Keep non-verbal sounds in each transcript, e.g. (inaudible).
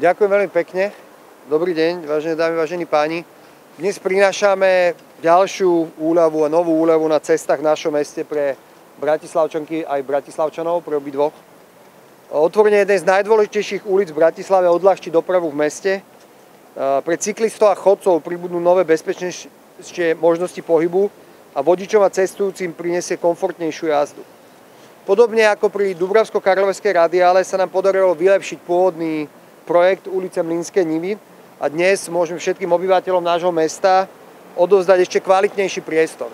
Ďakujem veľmi pekne. Dobrý deň, vážené dámy, vážení páni. Dnes prinášame ďalšiu úľavu a novú úľavu na cestách v našom meste pre Bratislavčanky aj Bratislavčanov, pre obidvoch. Otvorenie jednej z najdôležitejších ulic v Bratislave odľahčí dopravu v meste. Pre cyklistov a chodcov pribudnú nové bezpečnejšie možnosti pohybu a vodičom a cestujúcim prinesie komfortnejšiu jazdu. Podobne ako pri Dubravsko-Karloveskej radiále sa nám podarilo vylepšiť pôvodný projekt ulice Mlínskej Nivy a dnes môžeme všetkým obyvateľom nášho mesta odovzdať ešte kvalitnejší priestor.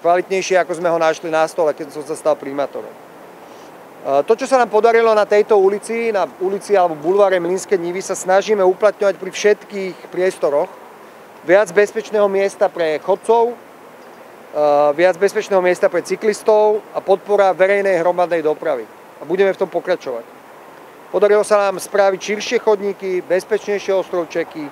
Kvalitnejší, ako sme ho našli na stole, keď som sa stal primátorom. To, čo sa nám podarilo na tejto ulici, na ulici alebo bulváre Mlínskej Nivy, sa snažíme uplatňovať pri všetkých priestoroch. Viac bezpečného miesta pre chodcov, viac bezpečného miesta pre cyklistov a podpora verejnej hromadnej dopravy. A budeme v tom pokračovať. Podarilo sa nám spraviť širšie chodníky, bezpečnejšie ostrovčeky,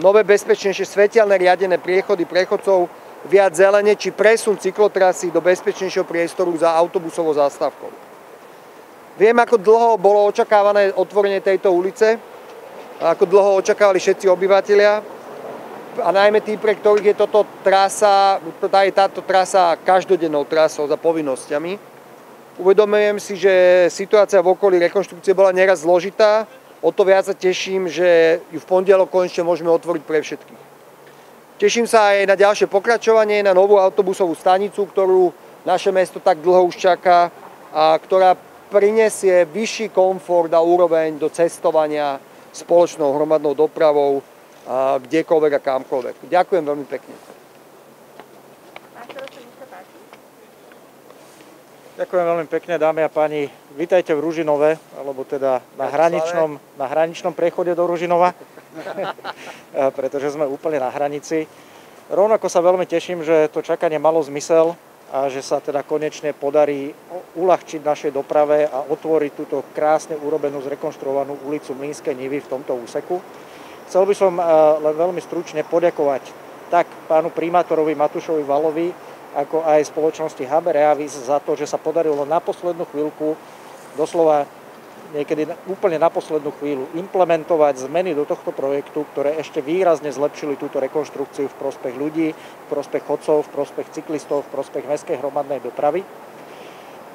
nové bezpečnejšie svetelné riadené priechody prechodcov, viac zelene či presun cyklotrasy do bezpečnejšieho priestoru za autobusovou zástavkou. Viem, ako dlho bolo očakávané otvorenie tejto ulice, ako dlho očakávali všetci obyvateľia a najmä tí, pre ktorých je toto trasa, tá je táto trasa každodennou trasou za povinnosťami. Uvedomujem si, že situácia v okolí rekonštrukcie bola neraz zložitá, O to viac sa teším, že ju v pondelok konečne môžeme otvoriť pre všetkých. Teším sa aj na ďalšie pokračovanie, na novú autobusovú stanicu, ktorú naše mesto tak dlho už čaká a ktorá prinesie vyšší komfort a úroveň do cestovania spoločnou hromadnou dopravou kdekoľvek a kamkoľvek. Ďakujem veľmi pekne. Ďakujem veľmi pekne, dámy a páni. Vítajte v Ružinove, alebo teda na hraničnom, na hraničnom prechode do Ružinova, (laughs) pretože sme úplne na hranici. Rovnako sa veľmi teším, že to čakanie malo zmysel a že sa teda konečne podarí uľahčiť našej doprave a otvoriť túto krásne urobenú, zrekonštruovanú ulicu Mlínskej Nivy v tomto úseku. Chcel by som eh, len veľmi stručne poďakovať tak pánu primátorovi Matušovi Valovi, ako aj spoločnosti Haber Reavis za to, že sa podarilo na poslednú chvíľku, doslova niekedy úplne na poslednú chvíľu, implementovať zmeny do tohto projektu, ktoré ešte výrazne zlepšili túto rekonštrukciu v prospech ľudí, v prospech chodcov, v prospech cyklistov, v prospech mestskej hromadnej dopravy.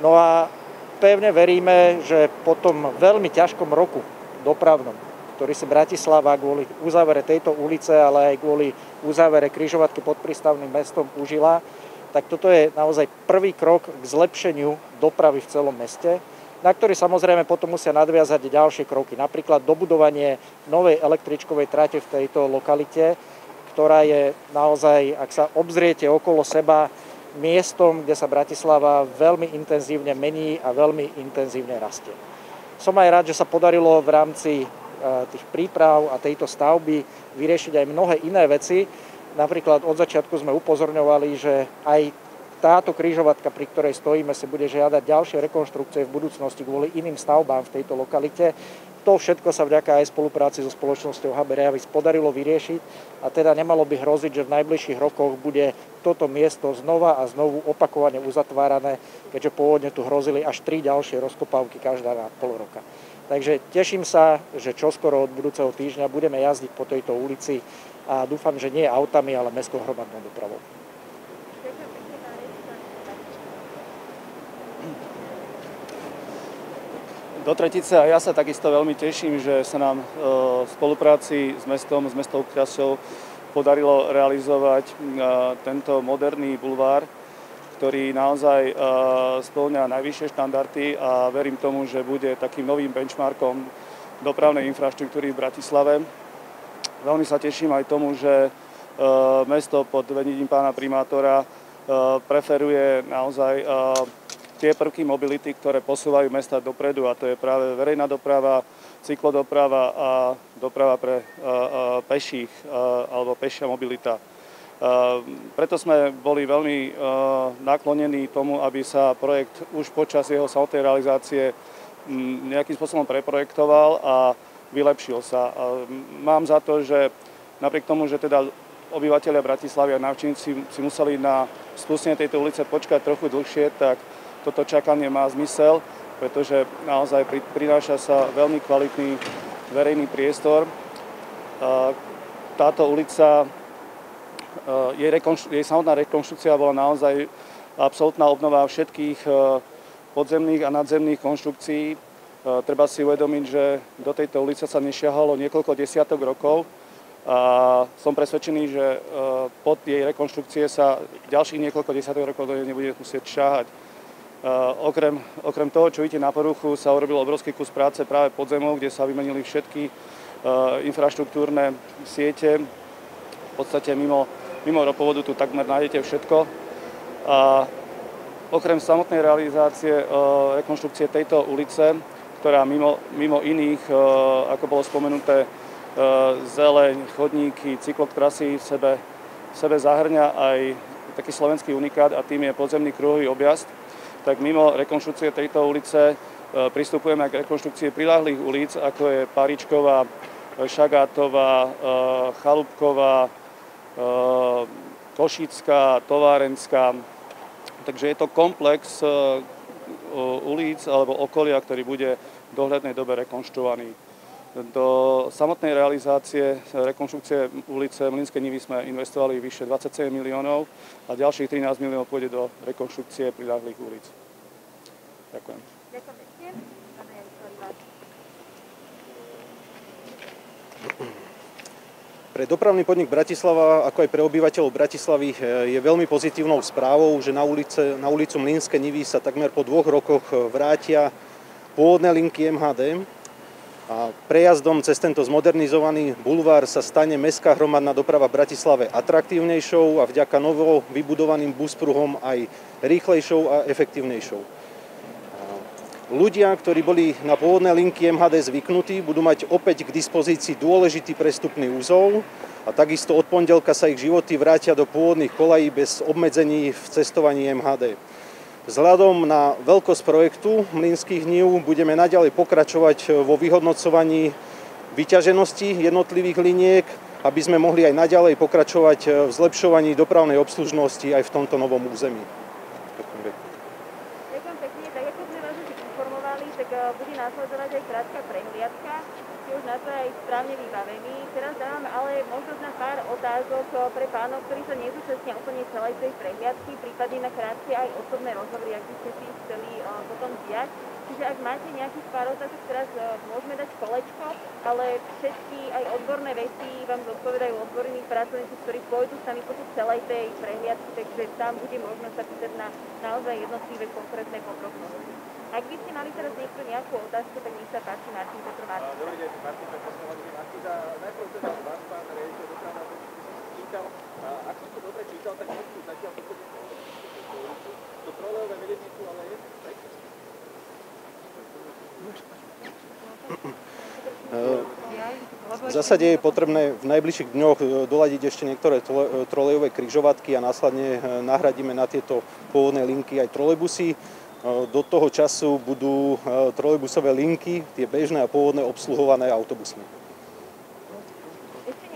No a pevne veríme, že po tom veľmi ťažkom roku dopravnom, ktorý si Bratislava kvôli uzávere tejto ulice, ale aj kvôli uzávere križovatky pod prístavným mestom užila, tak toto je naozaj prvý krok k zlepšeniu dopravy v celom meste, na ktorý samozrejme potom musia nadviazať ďalšie kroky. Napríklad dobudovanie novej električkovej trate v tejto lokalite, ktorá je naozaj, ak sa obzriete okolo seba, miestom, kde sa Bratislava veľmi intenzívne mení a veľmi intenzívne rastie. Som aj rád, že sa podarilo v rámci tých príprav a tejto stavby vyriešiť aj mnohé iné veci, Napríklad od začiatku sme upozorňovali, že aj táto krížovatka, pri ktorej stojíme, si bude žiadať ďalšie rekonštrukcie v budúcnosti kvôli iným stavbám v tejto lokalite. To všetko sa vďaka aj spolupráci so spoločnosťou HB Reavis podarilo vyriešiť a teda nemalo by hroziť, že v najbližších rokoch bude toto miesto znova a znovu opakovane uzatvárané, keďže pôvodne tu hrozili až tri ďalšie rozkopávky každá na pol roka. Takže teším sa, že čoskoro od budúceho týždňa budeme jazdiť po tejto ulici a dúfam, že nie autami, ale mestskou hromadnou dopravou. Do Tretice a ja sa takisto veľmi teším, že sa nám e, v spolupráci s mestom, s mestou Krasou podarilo realizovať e, tento moderný bulvár, ktorý naozaj e, spĺňa najvyššie štandardy a verím tomu, že bude takým novým benchmarkom dopravnej infraštruktúry v Bratislave Veľmi sa teším aj tomu, že e, mesto pod vedením pána primátora e, preferuje naozaj tie prvky mobility, ktoré posúvajú mesta dopredu a to je práve verejná doprava, cyklodoprava a doprava pre peších alebo pešia mobilita. Preto sme boli veľmi naklonení tomu, aby sa projekt už počas jeho samotnej realizácie nejakým spôsobom preprojektoval a vylepšil sa. Mám za to, že napriek tomu, že teda obyvateľia Bratislavy a návštevníci si museli na spustenie tejto ulice počkať trochu dlhšie, tak toto čakanie má zmysel, pretože naozaj prináša sa veľmi kvalitný verejný priestor. Táto ulica, jej, jej samotná rekonštrukcia bola naozaj absolútna obnova všetkých podzemných a nadzemných konštrukcií. Treba si uvedomiť, že do tejto ulice sa nešiahalo niekoľko desiatok rokov a som presvedčený, že pod jej rekonštrukcie sa ďalších niekoľko desiatok rokov do nej nebude musieť šáhať. Okrem, okrem toho, čo vidíte na poruchu, sa urobil obrovský kus práce práve pod zemou, kde sa vymenili všetky infraštruktúrne siete. V podstate mimo, mimo ropovodu tu takmer nájdete všetko. A okrem samotnej realizácie rekonštrukcie tejto ulice, ktorá mimo, mimo iných, ako bolo spomenuté, zeleň, chodníky, cyklotrasy v sebe, v sebe zahrňa aj taký slovenský unikát a tým je podzemný kruhový objazd tak mimo rekonštrukcie tejto ulice e, pristupujeme k rekonštrukcii prilahlých ulic, ako je Paričková, Šagátová, e, Chalúbková, e, Košická, Továrenská. Takže je to komplex ulic alebo okolia, ktorý bude v dohľadnej dobe rekonštruovaný. Do samotnej realizácie rekonštrukcie ulice Mlinské Nivy sme investovali vyše 27 miliónov a ďalších 13 miliónov pôjde do rekonštrukcie prilahlých ulic. Ďakujem. Ďakujem Pre dopravný podnik Bratislava, ako aj pre obyvateľov Bratislavy, je veľmi pozitívnou správou, že na, ulice, na ulicu Mlinské Nivy sa takmer po dvoch rokoch vrátia pôvodné linky MHD, a prejazdom cez tento zmodernizovaný bulvár sa stane mestská hromadná doprava Bratislave atraktívnejšou a vďaka novo vybudovaným buspruhom aj rýchlejšou a efektívnejšou. Ľudia, ktorí boli na pôvodné linky MHD zvyknutí, budú mať opäť k dispozícii dôležitý prestupný úzol a takisto od pondelka sa ich životy vrátia do pôvodných kolají bez obmedzení v cestovaní MHD. Vzhľadom na veľkosť projektu Mlynských hnív budeme naďalej pokračovať vo vyhodnocovaní vyťaženosti jednotlivých liniek, aby sme mohli aj naďalej pokračovať v zlepšovaní dopravnej obslužnosti aj v tomto novom území. Ďakujem pekne. Tak ako sme vás už informovali, tak eh, bude následovať aj krátka prehliadka už na to aj správne vybavení. Teraz dávame ale možnosť na pár otázok eh, pre pánov, ktorí sa nezúčastnia úplne celej tej prehliadky, prípadne na krátke aj osobné rozhovory, ak by ste si chceli uh, potom diať. Čiže ak máte nejakých pár otázok, teraz uh, môžeme dať kolečko, ale všetky aj odborné veci vám zodpovedajú odborní pracovníci, ktorí pôjdu sami po celej tej prehliadky, takže tam bude možnosť sa pýtať na naozaj jednotlivé konkrétne podrobnosti. Ak by ste mali teraz niekto nejakú otázku, tak nech sa páči Martin Petr Martin. Dobrý deň, Martin Petr Martin. Najprv teda vás, pán rejiteľ dopravná by som čítal, ak som to dobre čítal, tak nechcú zatiaľ to trolejové vedenie tu ale je v zásade je potrebné v najbližších dňoch e, doladiť ešte niektoré e, trolejové kryžovatky a následne e, nahradíme na tieto pôvodné linky aj trolejbusy. Do toho času budú trolejbusové linky, tie bežné a pôvodné, obsluhované autobusmi.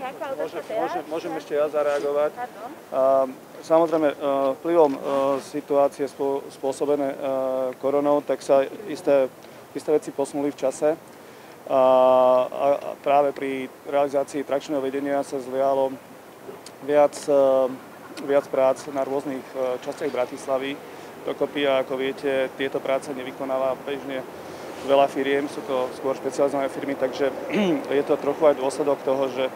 Môžem, môžem, môžem ešte ja zareagovať. Samozrejme, vplyvom situácie spôsobené koronou, tak sa isté, isté veci posunuli v čase. A, práve pri realizácii trakčného vedenia sa zlialo viac, viac prác na rôznych častiach Bratislavy dokopy a ako viete, tieto práce nevykonáva bežne veľa firiem, sú to skôr špecializované firmy, takže (clears throat) je to trochu aj dôsledok toho, že e,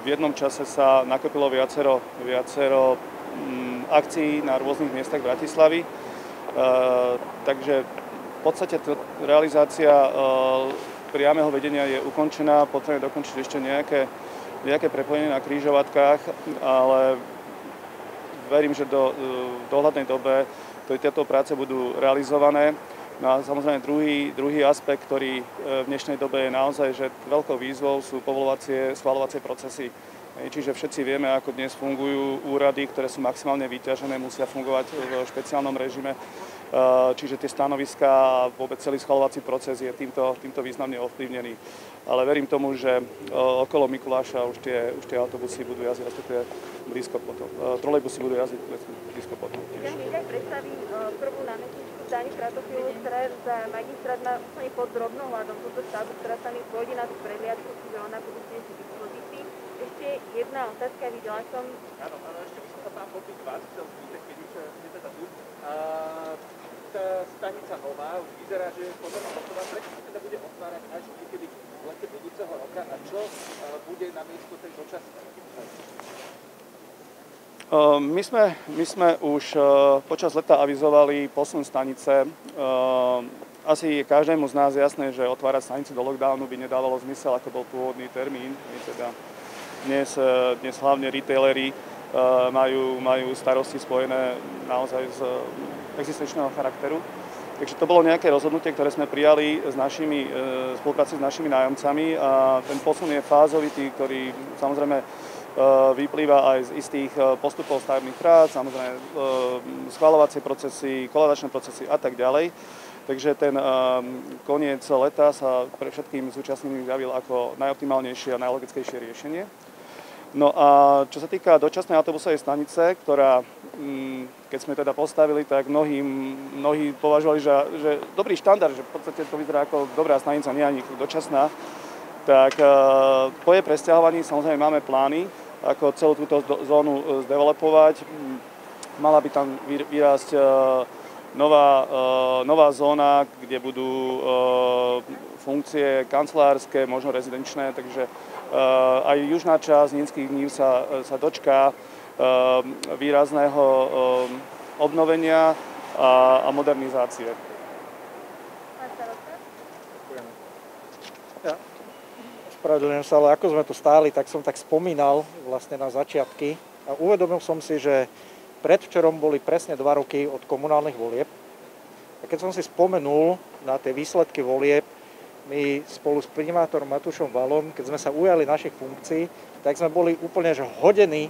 v jednom čase sa nakopilo viacero, viacero mm, akcií na rôznych miestach Bratislavy. E, takže v podstate realizácia e, priameho vedenia je ukončená, potrebujeme dokončiť ešte nejaké, nejaké prepojenie na krížovatkách, ale verím, že do, v dohľadnej dobe tieto práce budú realizované. No a samozrejme druhý, druhý aspekt, ktorý e, v dnešnej dobe je naozaj, že veľkou výzvou sú povolovacie, schvalovacie procesy. Čiže všetci vieme, ako dnes fungujú úrady, ktoré sú maximálne vyťažené, musia fungovať v špeciálnom režime. E, čiže tie stanoviská a vôbec celý schvalovací proces je týmto, týmto významne ovplyvnený. Ale verím tomu, že e, okolo Mikuláša už tie, už tie autobusy budú jazdiť, respektíve blízko potom. Trolejbusy budú jazdiť blízko potom. Ja predstavím prvú námestničku Dani Kratofilu, ktorá za magistrát má úplne pod drobnou hľadom túto stavbu, ktorá sa mi pôjde na tú prehliadku, čiže ona bude tiež k dispozícii. Ešte jedna otázka, videla som... Áno, áno, ešte by som sa pán popri vás chcel spýtať, keď už ste teda tu. Tá stanica nová už vyzerá, že je pomerne hotová. Prečo sa teda bude otvárať až niekedy v lete budúceho roka a čo uh, bude na miesto tej dočasnej? My sme, my sme už e, počas leta avizovali posun stanice. Asi každému z nás jasné, že otvárať stanicu do lockdownu by nedávalo zmysel, ako bol pôvodný termín. Teda dnes, dnes hlavne retailery majú, majú starosti spojené naozaj z existenčného charakteru. Takže to bolo nejaké rozhodnutie, ktoré sme prijali s našimi, spolupráci s našimi nájomcami a ten posun je fázovitý, ktorý samozrejme E, vyplýva aj z istých e, postupov stavebných prác, samozrejme e, schvalovacie procesy, koladačné procesy a tak ďalej. Takže ten koniec leta sa pre všetkým zúčastneným javil ako najoptimálnejšie a najlogickejšie riešenie. No a čo sa týka dočasnej autobusovej stanice, ktorá, mm, keď sme teda postavili, tak mnohí, mnohí považovali, že, že dobrý štandard, že v podstate to vyzerá ako dobrá stanica, nie ani dočasná, tak po jej presťahovaní samozrejme máme plány, ako celú túto zónu e, zdevelopovať. Mala by tam vyrásť e, nová, e, nová zóna, kde budú funkcie kancelárske, možno rezidenčné, takže aj južná časť Nízkych dní sa, sa dočká výrazného obnovenia a, a modernizácie. Ospravedlňujem sa, ale ako sme tu stáli, tak som tak spomínal vlastne na začiatky a uvedomil som si, že predvčerom boli presne dva roky od komunálnych volieb. A keď som si spomenul na tie výsledky volieb, my spolu s primátorom Matušom Valom, keď sme sa ujali našich funkcií, tak sme boli úplne že hodení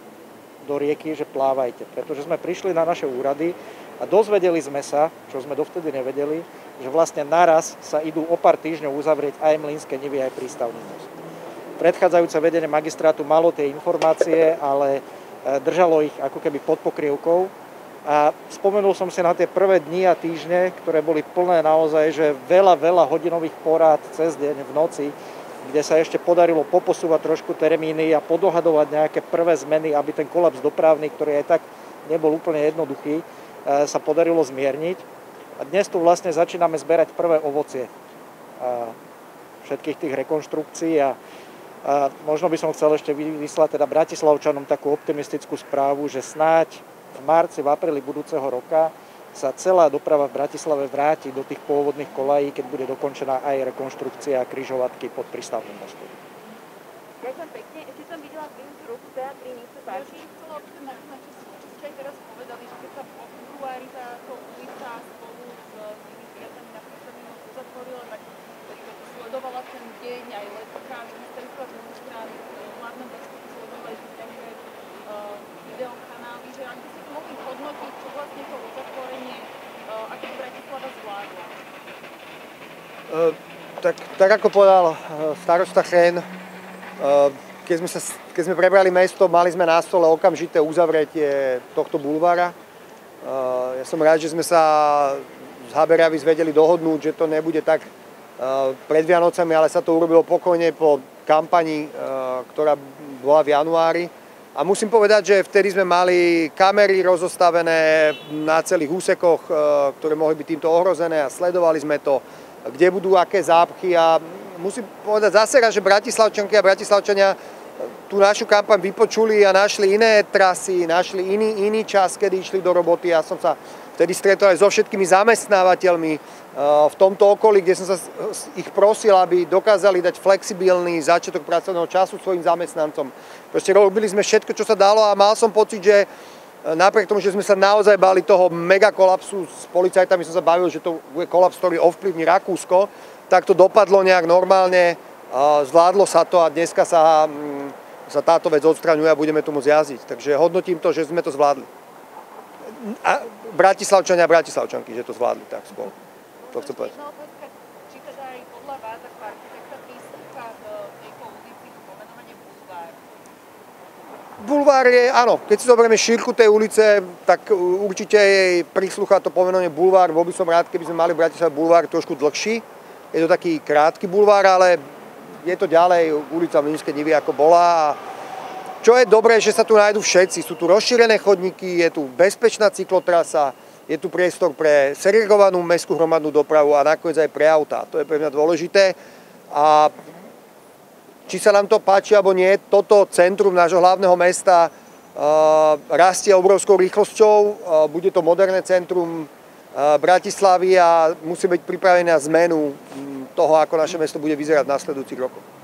do rieky, že plávajte. Pretože sme prišli na naše úrady a dozvedeli sme sa, čo sme dovtedy nevedeli, že vlastne naraz sa idú o pár týždňov uzavrieť aj Mlínske nivy, aj prístavný most predchádzajúce vedenie magistrátu malo tie informácie, ale e, držalo ich ako keby pod pokrievkou. A spomenul som si na tie prvé dni a týždne, ktoré boli plné naozaj, že veľa, veľa hodinových porád cez deň v noci, kde sa ešte podarilo poposúvať trošku termíny a podohadovať nejaké prvé zmeny, aby ten kolaps dopravný, ktorý aj tak nebol úplne jednoduchý, e, sa podarilo zmierniť. A dnes tu vlastne začíname zberať prvé ovocie e, všetkých tých rekonštrukcií a a možno by som chcel ešte vyslať teda Bratislavčanom takú optimistickú správu, že snáď v marci, v apríli budúceho roka sa celá doprava v Bratislave vráti do tých pôvodných kolají, keď bude dokončená aj rekonštrukcia križovatky pod prístavným mostom. Ďakujem pekne. Ešte som videla film Trup, Beatri, nech sa páči. Ja chcela na čo ste aj teraz povedali, že keď sa po februári táto ulica spolu s tými priateľmi na prístavný most uzatvorila, tak sledovala ten deň aj letka, ministerstva vnútra, vládne zastupy sledovali nejaké uh, videokanály, že ak by ste to mohli hodnotiť, čo vlastne to uzatvorenie, uh, ako Bratislava zvládla? Uh, tak, tak ako povedal uh, starosta Chen, uh, keď sme, sa, keď sme prebrali mesto, mali sme na stole okamžité uzavretie tohto bulvára. Ja som rád, že sme sa z Haberiavy zvedeli dohodnúť, že to nebude tak Eh, pred Vianocami, ale sa to urobilo pokojne po kampani, eh, ktorá bola v januári. A musím povedať, že vtedy sme mali kamery rozostavené na celých úsekoch, eh, ktoré mohli byť týmto ohrozené a sledovali sme to, kde budú aké zápchy a musím povedať zase raz, že Bratislavčanky a Bratislavčania tú našu kampaň vypočuli a našli iné trasy, našli iný, iný čas, kedy išli do roboty. Ja som sa vtedy stretol aj so všetkými zamestnávateľmi eh, v tomto okolí, kde som sa ich prosil, aby dokázali dať flexibilný začiatok pracovného času svojim zamestnancom. Proste robili sme všetko, čo sa dalo a mal som pocit, že napriek tomu, že sme sa naozaj bali toho megakolapsu s policajtami, som sa bavil, že to bude kolaps, ktorý ovplyvní Rakúsko, tak to dopadlo nejak normálne, zvládlo sa to a dneska sa, mm, sa táto vec odstraňuje a budeme tu môcť jazdiť. Takže hodnotím to, že sme to zvládli a Bratislavčania a Bratislavčanky, že to zvládli tak spolu. To chcem povedať. Či teda aj podľa vás ako architekta prístupka k tejto ulici pomenovanie bulvár? Je, áno, keď si zoberieme šírku tej ulice, tak určite jej prislúcha to pomenovanie bulvár. Bol by som rád, keby sme mali v Bratislave bulvár trošku dlhší. Je to taký krátky bulvár, ale je to ďalej ulica Mlínskej Nivy ako bola. Čo je dobré, že sa tu nájdú všetci. Sú tu rozšírené chodníky, je tu bezpečná cyklotrasa, je tu priestor pre segregovanú mestskú hromadnú dopravu a nakoniec aj pre autá. To je pre mňa dôležité. A či sa nám to páči alebo nie, toto centrum nášho hlavného mesta rastie obrovskou rýchlosťou. Bude to moderné centrum Bratislavy a musí byť pripravené na zmenu toho, ako naše mesto bude vyzerať v nasledujúcich rokoch.